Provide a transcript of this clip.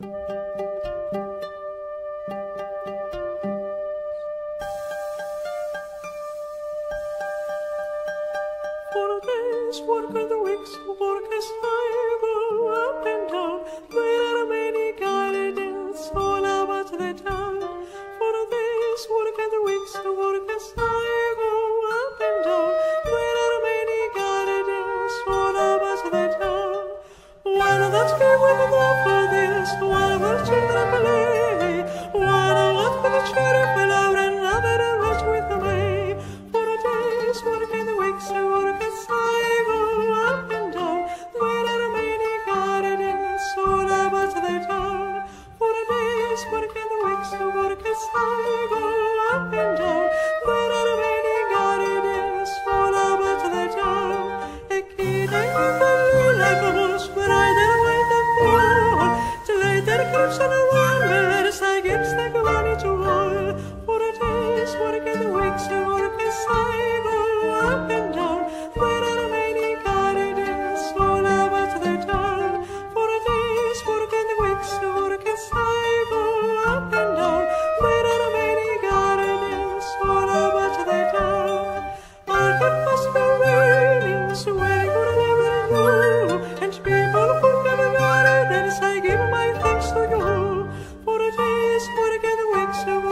For this work of the weeks, work as I go up and much better. is morgen winter.